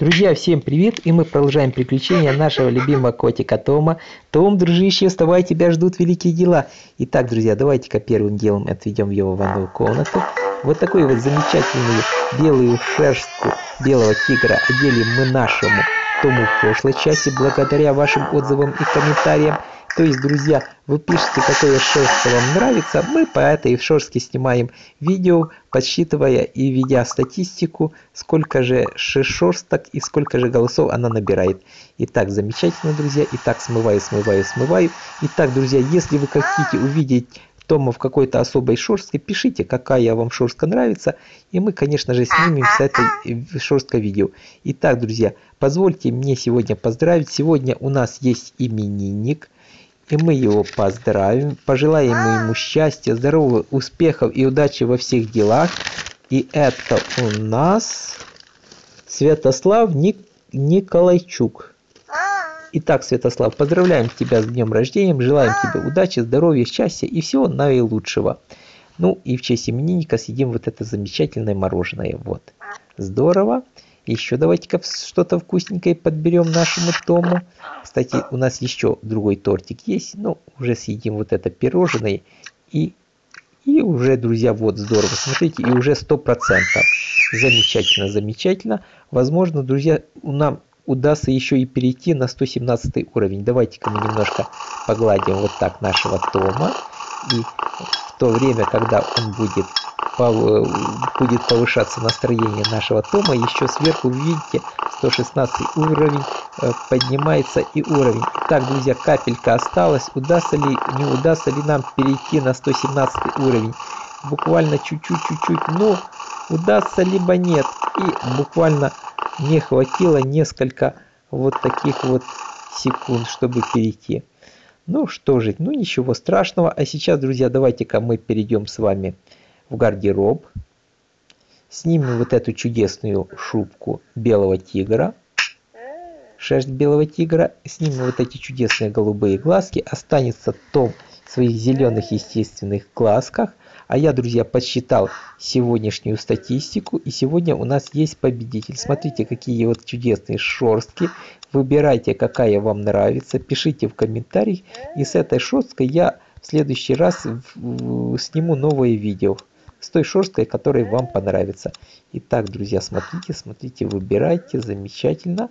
Друзья, всем привет! И мы продолжаем приключения нашего любимого котика Тома. Том, дружище, вставай, тебя ждут великие дела. Итак, друзья, давайте-ка первым делом отведем его в ванную комнату. Вот такую вот замечательную белую шерстку белого тигра одели мы нашему Тому в прошлой части, благодаря вашим отзывам и комментариям. То есть, друзья, вы пишете, какое шерстка вам нравится, мы по этой шерстке снимаем видео, подсчитывая и ведя статистику, сколько же шерсток и сколько же голосов она набирает. Итак, замечательно, друзья. Итак, смываю, смываю, смываю. Итак, друзья, если вы хотите увидеть Тома в какой-то особой шерстке, пишите, какая вам шерстка нравится, и мы, конечно же, снимем с этой шерсткой видео. Итак, друзья, позвольте мне сегодня поздравить. Сегодня у нас есть именинник – и мы его поздравим, пожелаем ему счастья, здоровья, успехов и удачи во всех делах. И это у нас Святослав Ник Николайчук. Итак, Святослав, поздравляем тебя с днем рождения, желаем тебе удачи, здоровья, счастья и всего наилучшего. Ну и в честь именинника съедим вот это замечательное мороженое. Вот. Здорово. Еще давайте-ка что-то вкусненькое подберем нашему Тому. Кстати, у нас еще другой тортик есть. Ну, уже съедим вот это пирожное. И, и уже, друзья, вот здорово. Смотрите, и уже 100%. Замечательно, замечательно. Возможно, друзья, нам удастся еще и перейти на 117 уровень. Давайте-ка мы немножко погладим вот так нашего Тома. И в то время, когда он будет будет повышаться настроение нашего тома. Еще сверху, видите, 116 уровень, э, поднимается и уровень. Так, друзья, капелька осталась. Удастся ли, не удастся ли нам перейти на 117 уровень? Буквально чуть-чуть, чуть-чуть, но удастся либо нет. И буквально не хватило несколько вот таких вот секунд, чтобы перейти. Ну что же, ну ничего страшного. А сейчас, друзья, давайте-ка мы перейдем с вами в гардероб, снимем вот эту чудесную шубку белого тигра, шерсть белого тигра, снимем вот эти чудесные голубые глазки, останется Том в своих зеленых естественных глазках, а я, друзья, подсчитал сегодняшнюю статистику, и сегодня у нас есть победитель. Смотрите, какие вот чудесные шерстки. Выбирайте, какая вам нравится, пишите в комментариях, и с этой шерсткой я в следующий раз сниму новое видео с той шерсткой, которая вам понравится. Итак, друзья, смотрите, смотрите, выбирайте, замечательно.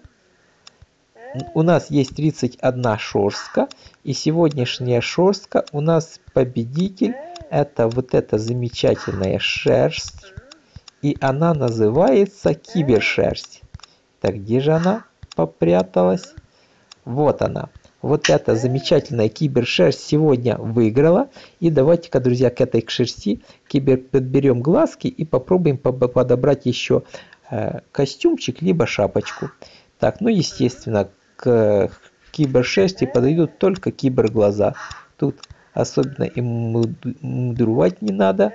У нас есть 31 шерстка, и сегодняшняя шерстка у нас победитель. Это вот эта замечательная шерсть, и она называется кибершерсть. Так, где же она попряталась? Вот она вот эта замечательная кибершерсть сегодня выиграла. И давайте-ка, друзья, к этой шерсти кибер подберем глазки и попробуем подобрать еще э, костюмчик, либо шапочку. Так, ну, естественно, к кибершерсти подойдут только киберглаза. Тут особенно им мудрувать не надо.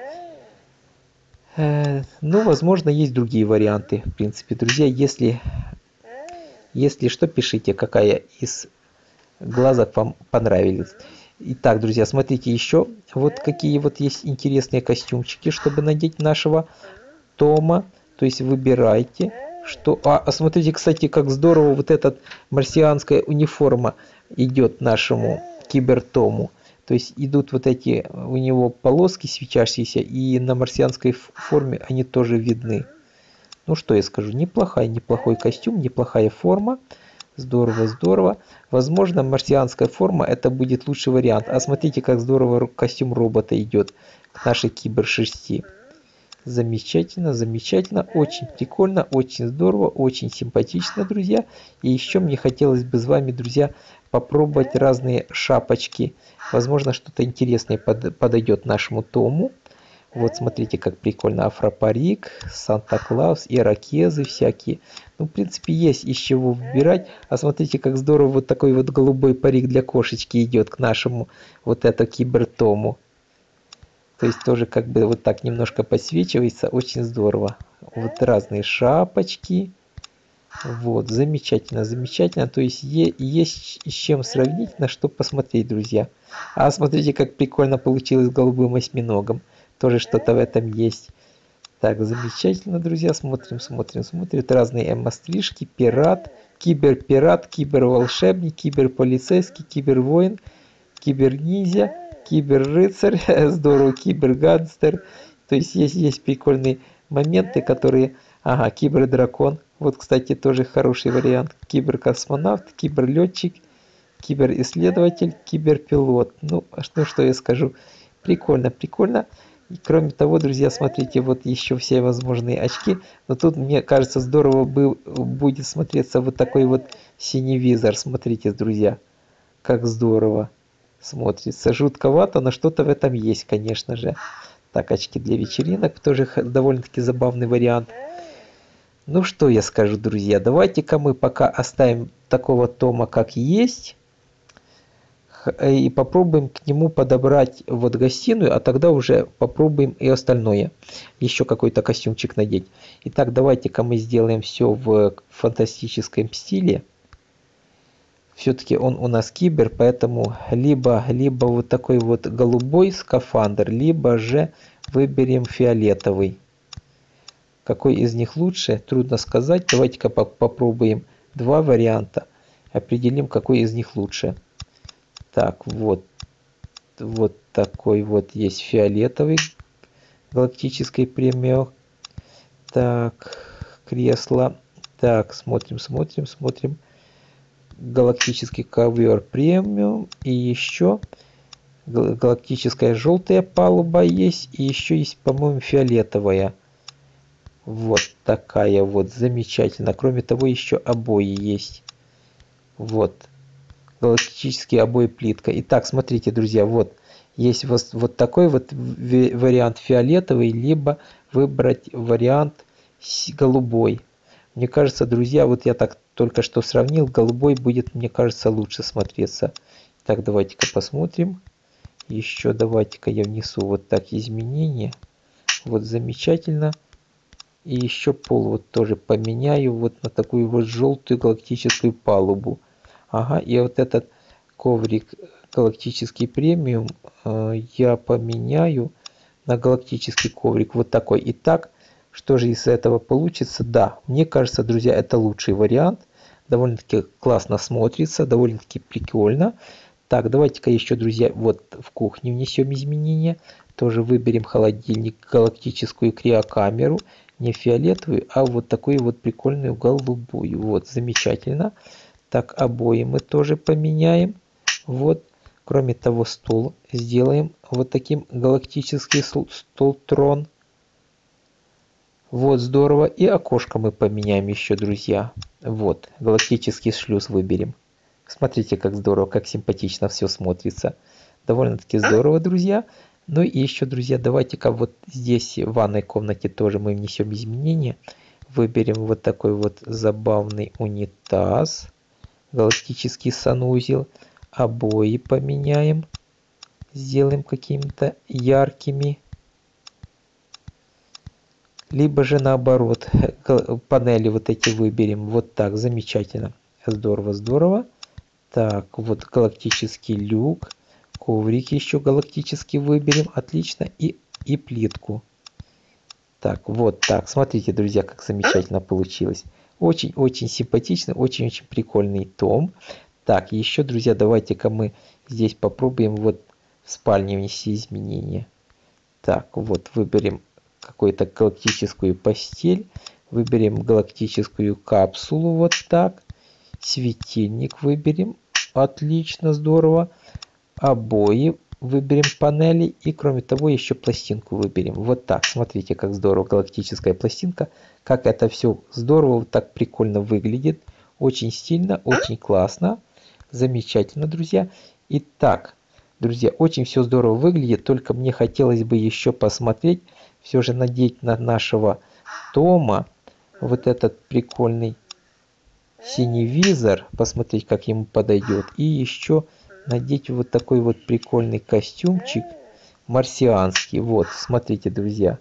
Э, ну, возможно, есть другие варианты. В принципе, друзья, если, если что, пишите, какая из глаза понравились. Итак, друзья, смотрите еще вот какие вот есть интересные костюмчики, чтобы надеть нашего Тома. То есть выбирайте, что... А, а смотрите, кстати, как здорово вот эта марсианская униформа идет нашему кибертому. То есть идут вот эти у него полоски свечащиеся, и на марсианской форме они тоже видны. Ну что я скажу, неплохая, неплохой костюм, неплохая форма. Здорово, здорово. Возможно, марсианская форма это будет лучший вариант. А смотрите, как здорово костюм робота идет к нашей кибершерсти. Замечательно, замечательно, очень прикольно, очень здорово, очень симпатично, друзья. И еще мне хотелось бы с вами, друзья, попробовать разные шапочки. Возможно, что-то интересное подойдет нашему Тому. Вот смотрите, как прикольно. Афропарик, Санта-Клаус, иракезы всякие. Ну, в принципе, есть из чего выбирать. А смотрите, как здорово вот такой вот голубой парик для кошечки идет к нашему вот это кибертому. То есть тоже как бы вот так немножко подсвечивается. Очень здорово. Вот разные шапочки. Вот, замечательно, замечательно. То есть есть с чем сравнить, на что посмотреть, друзья. А смотрите, как прикольно получилось с голубым осьминогом тоже что-то в этом есть. Так, замечательно, друзья. Смотрим, смотрим, смотрим. Разные эмо-стрижки. Пират, киберпират, киберволшебник, киберполицейский, кибервоин, киберниндзя, киберрыцарь, здорово, кибергангстер. То есть есть, есть прикольные моменты, которые... Ага, кибердракон. Вот, кстати, тоже хороший вариант. Киберкосмонавт, киберлетчик, киберисследователь, киберпилот. Ну, а что, что я скажу? Прикольно, прикольно. И кроме того, друзья, смотрите, вот еще все возможные очки. Но тут, мне кажется, здорово был, будет смотреться вот такой вот синий визор. Смотрите, друзья, как здорово смотрится. Жутковато, но что-то в этом есть, конечно же. Так, очки для вечеринок, тоже довольно-таки забавный вариант. Ну что я скажу, друзья, давайте-ка мы пока оставим такого тома, как есть. Э, и попробуем к нему подобрать вот гостиную, а тогда уже попробуем и остальное. Еще какой-то костюмчик надеть. Итак, давайте-ка мы сделаем все в фантастическом стиле. Все-таки он у нас кибер, поэтому либо, либо вот такой вот голубой скафандр, либо же выберем фиолетовый. Какой из них лучше, трудно сказать. Давайте-ка попробуем два варианта. Определим, какой из них лучше. Так, вот. Вот такой вот есть фиолетовый галактической премио. Так, кресло. Так, смотрим, смотрим, смотрим. Галактический ковер премиум. И еще галактическая желтая палуба есть. И еще есть, по-моему, фиолетовая. Вот такая вот замечательно. Кроме того, еще обои есть. Вот галактические обои плитка. Итак, смотрите, друзья, вот есть вот, вот такой вот вариант фиолетовый, либо выбрать вариант голубой. Мне кажется, друзья, вот я так только что сравнил, голубой будет, мне кажется, лучше смотреться. Так, давайте-ка посмотрим. Еще давайте-ка я внесу вот так изменения. Вот замечательно. И еще пол вот тоже поменяю вот на такую вот желтую галактическую палубу. Ага, и вот этот коврик галактический премиум э, я поменяю на галактический коврик вот такой. Итак, что же из этого получится? Да, мне кажется, друзья, это лучший вариант. Довольно-таки классно смотрится, довольно-таки прикольно. Так, давайте-ка еще, друзья, вот в кухне внесем изменения. Тоже выберем холодильник, галактическую криокамеру. Не фиолетовую, а вот такую вот прикольную голубую. Вот, замечательно. Так, обои мы тоже поменяем. Вот. Кроме того, стул сделаем вот таким галактический стол трон. Вот, здорово. И окошко мы поменяем еще, друзья. Вот, галактический шлюз выберем. Смотрите, как здорово, как симпатично все смотрится. Довольно-таки здорово, друзья. Ну и еще, друзья, давайте-ка вот здесь, в ванной комнате, тоже мы внесем изменения. Выберем вот такой вот забавный унитаз галактический санузел. Обои поменяем. Сделаем какими-то яркими. Либо же наоборот, панели вот эти выберем. Вот так, замечательно. Здорово, здорово. Так, вот галактический люк. Коврик еще галактический выберем. Отлично. И, и плитку. Так, вот так. Смотрите, друзья, как замечательно получилось. Очень-очень симпатичный, очень-очень прикольный том. Так, еще, друзья, давайте-ка мы здесь попробуем вот в спальне внести изменения. Так, вот выберем какую-то галактическую постель. Выберем галактическую капсулу вот так. Светильник выберем. Отлично, здорово. Обои выберем панели и кроме того еще пластинку выберем. Вот так, смотрите, как здорово галактическая пластинка, как это все здорово, вот так прикольно выглядит. Очень стильно, очень классно, замечательно, друзья. Итак, друзья, очень все здорово выглядит, только мне хотелось бы еще посмотреть, все же надеть на нашего Тома вот этот прикольный синий визор, посмотреть, как ему подойдет. И еще надеть вот такой вот прикольный костюмчик марсианский. Вот, смотрите, друзья,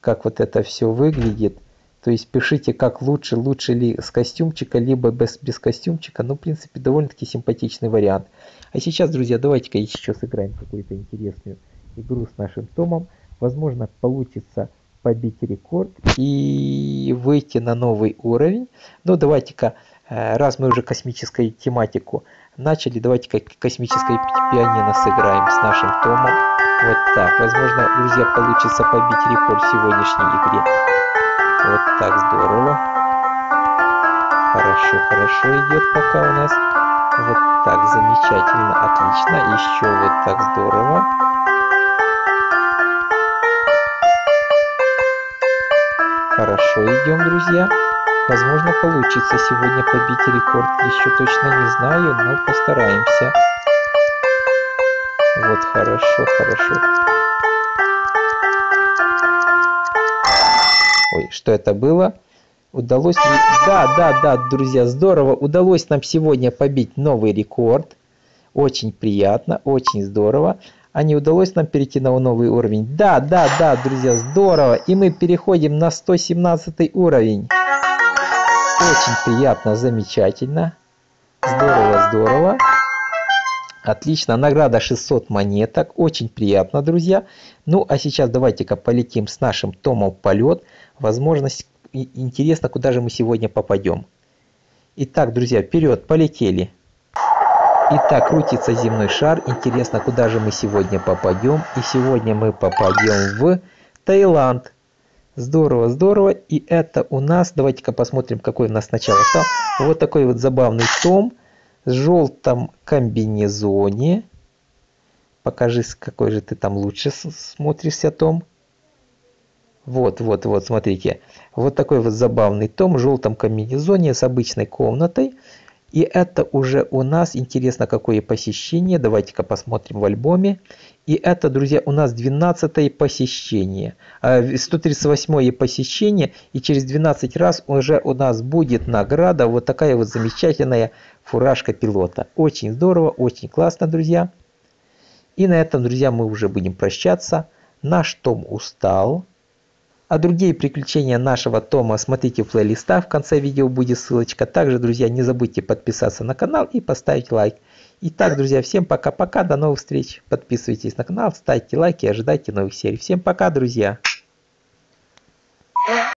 как вот это все выглядит. То есть пишите, как лучше, лучше ли с костюмчика, либо без, без костюмчика. Ну, в принципе, довольно-таки симпатичный вариант. А сейчас, друзья, давайте-ка еще сыграем какую-то интересную игру с нашим Томом. Возможно, получится побить рекорд и выйти на новый уровень. Ну, давайте-ка, э, раз мы уже космическую тематику начали, давайте-ка космическое пианино сыграем с нашим Томом. Вот так. Возможно, друзья, получится побить рекорд в сегодняшней игре. Вот так здорово. Хорошо, хорошо идет пока у нас. Вот так, замечательно, отлично. Еще вот так здорово. Хорошо идем, друзья. Возможно, получится сегодня побить рекорд. Еще точно не знаю, но постараемся. Вот, хорошо, хорошо. Ой, что это было? Удалось. Да, да, да, друзья, здорово. Удалось нам сегодня побить новый рекорд. Очень приятно, очень здорово а не удалось нам перейти на новый уровень. Да, да, да, друзья, здорово. И мы переходим на 117 уровень. Очень приятно, замечательно. Здорово, здорово. Отлично, награда 600 монеток. Очень приятно, друзья. Ну, а сейчас давайте-ка полетим с нашим Томом полет. Возможность, интересно, куда же мы сегодня попадем. Итак, друзья, вперед, полетели. Итак, крутится земной шар. Интересно, куда же мы сегодня попадем? И сегодня мы попадем в Таиланд. Здорово, здорово. И это у нас, давайте-ка посмотрим, какой у нас сначала стал. Вот такой вот забавный том с желтом комбинезоне. Покажи, какой же ты там лучше смотришься, Том. Вот, вот, вот, смотрите. Вот такой вот забавный том в желтом комбинезоне с обычной комнатой. И это уже у нас, интересно, какое посещение. Давайте-ка посмотрим в альбоме. И это, друзья, у нас 12 посещение. 138 а, посещение. И через 12 раз уже у нас будет награда. Вот такая вот замечательная фуражка пилота. Очень здорово, очень классно, друзья. И на этом, друзья, мы уже будем прощаться. Наш Том устал. А другие приключения нашего Тома смотрите в плейлиста, в конце видео будет ссылочка. Также, друзья, не забудьте подписаться на канал и поставить лайк. Итак, друзья, всем пока-пока, до новых встреч. Подписывайтесь на канал, ставьте лайки, ожидайте новых серий. Всем пока, друзья!